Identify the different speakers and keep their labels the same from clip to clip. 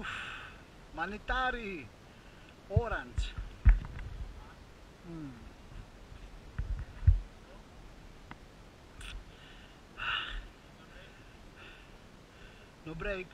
Speaker 1: Oof. Manitari. Orange. Mm. No break.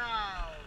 Speaker 1: now.